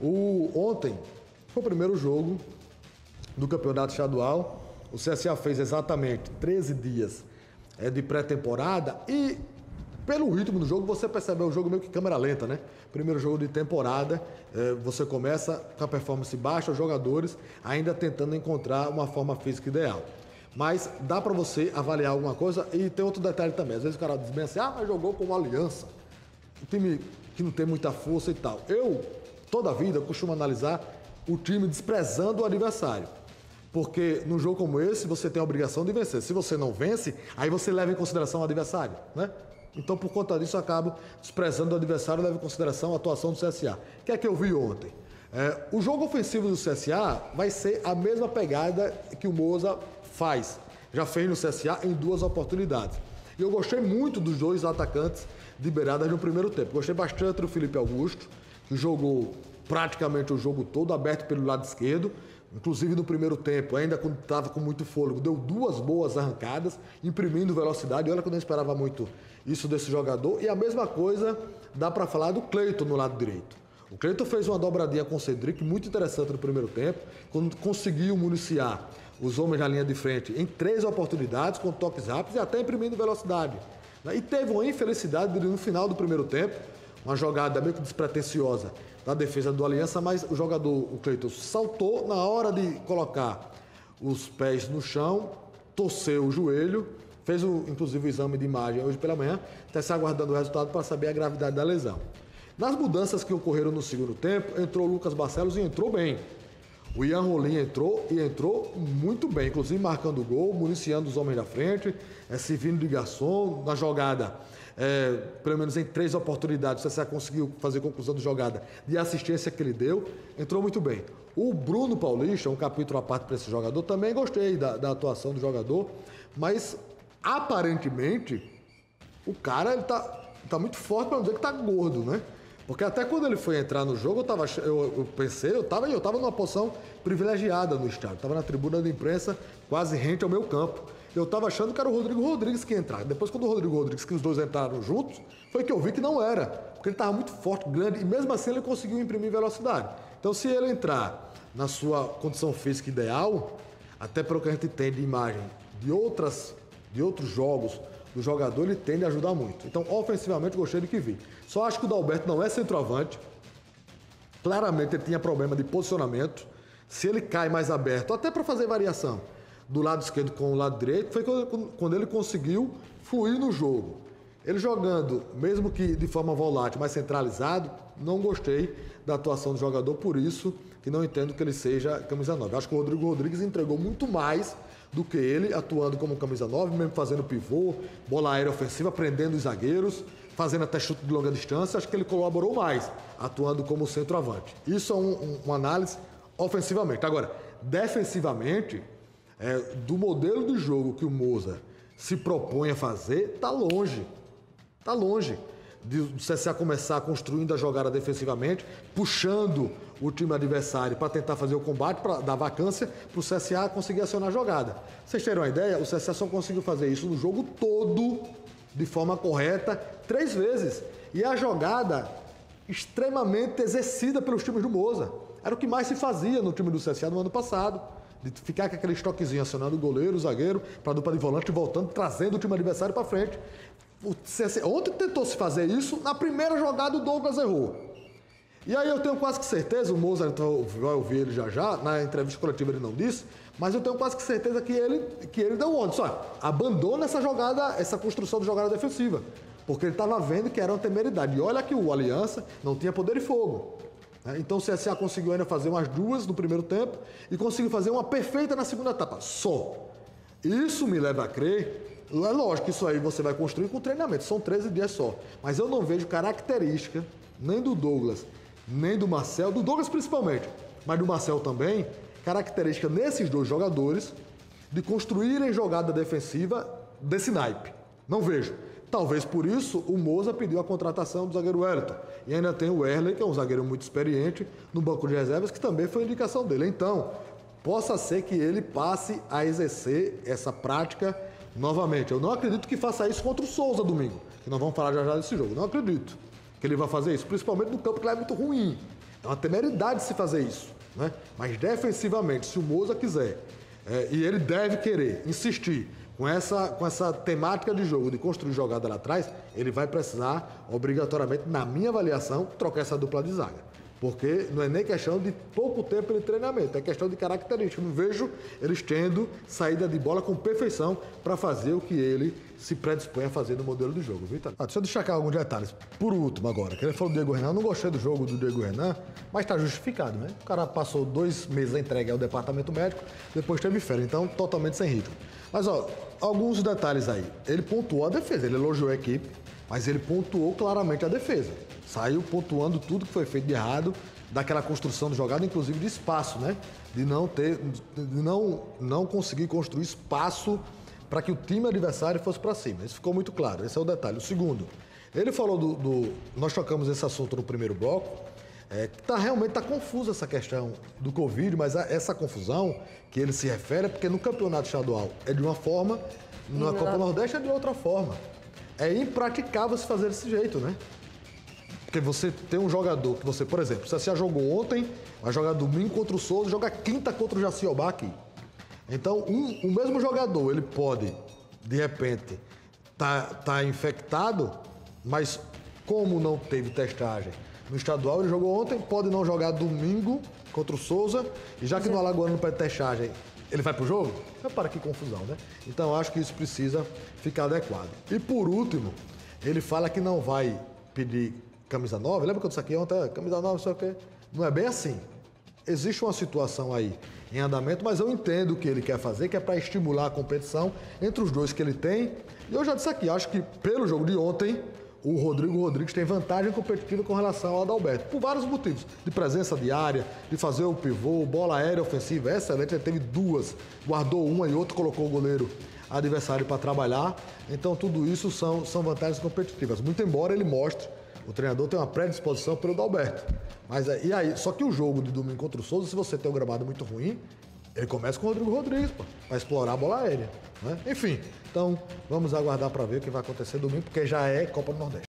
O, ontem foi o primeiro jogo do campeonato estadual. O CSA fez exatamente 13 dias é, de pré-temporada e pelo ritmo do jogo, você percebe o jogo meio que câmera lenta, né? Primeiro jogo de temporada, é, você começa com a performance baixa, os jogadores ainda tentando encontrar uma forma física ideal. Mas dá para você avaliar alguma coisa e tem outro detalhe também. Às vezes o cara diz bem assim, ah, mas jogou com uma aliança. Um time que não tem muita força e tal. Eu, toda a vida, costumo analisar o time desprezando o adversário. Porque num jogo como esse, você tem a obrigação de vencer. Se você não vence, aí você leva em consideração o adversário, né? Então, por conta disso, eu acabo desprezando o adversário levo em consideração a atuação do CSA. O que é que eu vi ontem? É, o jogo ofensivo do CSA vai ser a mesma pegada que o Moza faz. Já fez no CSA em duas oportunidades. E eu gostei muito dos dois atacantes liberados no primeiro tempo. Gostei bastante do Felipe Augusto, que jogou praticamente o jogo todo aberto pelo lado esquerdo. Inclusive no primeiro tempo, ainda quando estava com muito fôlego, deu duas boas arrancadas, imprimindo velocidade. Olha que eu não esperava muito isso desse jogador. E a mesma coisa dá para falar do Cleiton no lado direito. O Cleiton fez uma dobradinha com o Cedric muito interessante no primeiro tempo, quando conseguiu municiar os homens na linha de frente em três oportunidades, com toques rápidos e até imprimindo velocidade. E teve uma infelicidade no final do primeiro tempo, uma jogada meio que despretensiosa da defesa do Aliança, mas o jogador, o Cleiton, saltou na hora de colocar os pés no chão, torceu o joelho, fez o, inclusive o exame de imagem hoje pela manhã, está se aguardando o resultado para saber a gravidade da lesão. Nas mudanças que ocorreram no segundo tempo, entrou o Lucas Barcelos e entrou bem. O Ian Rolim entrou e entrou muito bem, inclusive marcando o gol, municiando os homens da frente, é, servindo de garçom na jogada. É, pelo menos em três oportunidades, o CSA conseguiu fazer conclusão de jogada de assistência que ele deu, entrou muito bem. O Bruno Paulista, um capítulo à parte para esse jogador, também gostei da, da atuação do jogador, mas aparentemente o cara ele tá, tá muito forte para não dizer que tá gordo, né? Porque até quando ele foi entrar no jogo, eu, tava, eu, eu pensei, eu estava eu tava numa posição privilegiada no estádio. Estava na tribuna da imprensa, quase rente ao meu campo. Eu estava achando que era o Rodrigo Rodrigues que ia entrar. Depois, quando o Rodrigo Rodrigues, que os dois entraram juntos, foi que eu vi que não era. Porque ele estava muito forte, grande, e mesmo assim ele conseguiu imprimir velocidade. Então, se ele entrar na sua condição física ideal, até pelo que a gente tem de imagem de, outras, de outros jogos, do jogador, ele tende a ajudar muito. Então, ofensivamente, gostei do que vi. Só acho que o Dalberto não é centroavante. Claramente ele tinha problema de posicionamento. Se ele cai mais aberto, até para fazer variação do lado esquerdo com o lado direito, foi quando ele conseguiu fluir no jogo. Ele jogando, mesmo que de forma volátil, mais centralizado, não gostei da atuação do jogador, por isso que não entendo que ele seja camisa 9. Acho que o Rodrigo Rodrigues entregou muito mais do que ele, atuando como camisa 9, mesmo fazendo pivô, bola aérea ofensiva, prendendo os zagueiros, fazendo até chute de longa distância. Acho que ele colaborou mais, atuando como centroavante. Isso é um, um, uma análise ofensivamente. Agora, defensivamente, é, do modelo de jogo que o Moza se propõe a fazer, está longe. Está longe de o CSA começar construindo a jogada defensivamente, puxando o time adversário para tentar fazer o combate, para dar vacância, para o CSA conseguir acionar a jogada. Vocês terem uma ideia, o CSA só conseguiu fazer isso no jogo todo, de forma correta, três vezes. E a jogada extremamente exercida pelos times do Moza. Era o que mais se fazia no time do CSA no ano passado. De ficar com aquele estoquezinho acionando o goleiro, o zagueiro, para a dupla de volante, voltando, trazendo o time adversário para frente. Ontem tentou se fazer isso, na primeira jogada o Douglas errou. E aí eu tenho quase que certeza, o Mozart vai ouvir ele já já, na entrevista coletiva ele não disse, mas eu tenho quase que certeza que ele, que ele deu onde? Só abandona essa jogada, essa construção de jogada defensiva. Porque ele estava vendo que era uma temeridade. E olha que o Aliança não tinha poder de fogo. Né? Então o CSA conseguiu ainda fazer umas duas no primeiro tempo e conseguiu fazer uma perfeita na segunda etapa. Só. Isso me leva a crer. É lógico que isso aí você vai construir com treinamento, são 13 dias só. Mas eu não vejo característica nem do Douglas, nem do Marcel, do Douglas principalmente, mas do Marcel também, característica nesses dois jogadores de construírem jogada defensiva desse naipe. Não vejo. Talvez por isso o Moza pediu a contratação do zagueiro Wellington. E ainda tem o Erley, que é um zagueiro muito experiente, no banco de reservas, que também foi indicação dele. Então, possa ser que ele passe a exercer essa prática novamente. Eu não acredito que faça isso contra o Souza domingo, que nós vamos falar já já desse jogo. Não acredito que ele vai fazer isso, principalmente no campo que lá é muito ruim. É uma temeridade se fazer isso. Né? Mas defensivamente, se o Moza quiser, é, e ele deve querer insistir com essa, com essa temática de jogo, de construir jogada lá atrás, ele vai precisar, obrigatoriamente, na minha avaliação, trocar essa dupla de zaga. Porque não é nem questão de pouco tempo de treinamento, é questão de característica. Não vejo eles tendo saída de bola com perfeição para fazer o que ele se predispõe a fazer no modelo de jogo, viu, ah, Deixa eu destacar alguns detalhes. Por último, agora, que ele falou do Diego Renan, eu não gostei do jogo do Diego Renan, mas está justificado, né? O cara passou dois meses entregue ao departamento médico, depois teve férias, então totalmente sem ritmo. Mas, ó, alguns detalhes aí. Ele pontuou a defesa, ele elogiou a equipe, mas ele pontuou claramente a defesa. Saiu pontuando tudo que foi feito de errado, daquela construção de jogada, inclusive de espaço, né? De não ter, de não, não conseguir construir espaço para que o time adversário fosse para cima. Isso ficou muito claro, esse é o detalhe. O segundo, ele falou do. do nós tocamos esse assunto no primeiro bloco. É, tá, realmente está confusa essa questão do Covid, mas essa confusão que ele se refere é porque no campeonato estadual é de uma forma, na Copa Nordeste é de outra forma. É impraticável se fazer desse jeito, né? Porque você tem um jogador que você, por exemplo, você jogou ontem, vai jogar domingo contra o Souza, joga quinta contra o Jaciobá aqui. Então, um, o mesmo jogador, ele pode, de repente, tá, tá infectado, mas como não teve testagem no estadual, ele jogou ontem, pode não jogar domingo contra o Souza, e já que no Alagoano não pede testagem, ele vai pro jogo? Repara que confusão, né? Então acho que isso precisa ficar adequado. E por último, ele fala que não vai pedir camisa nova. Lembra que eu disse aqui ontem? Camisa nova, sei o quê. Não é bem assim. Existe uma situação aí em andamento, mas eu entendo o que ele quer fazer, que é para estimular a competição entre os dois que ele tem. E eu já disse aqui, acho que pelo jogo de ontem, o Rodrigo Rodrigues tem vantagem competitiva com relação ao Adalberto, por vários motivos. De presença diária, de fazer o pivô, bola aérea ofensiva, é excelente. Ele teve duas, guardou uma e outra, colocou o goleiro adversário para trabalhar. Então, tudo isso são, são vantagens competitivas. Muito embora ele mostre o treinador tem uma predisposição pelo Dalberto. Mas e aí, só que o jogo de domingo contra o Souza, se você tem um gramado muito ruim, ele começa com o Rodrigo Rodrigues, para explorar a bola aérea. Né? Enfim, então vamos aguardar para ver o que vai acontecer domingo, porque já é Copa do Nordeste.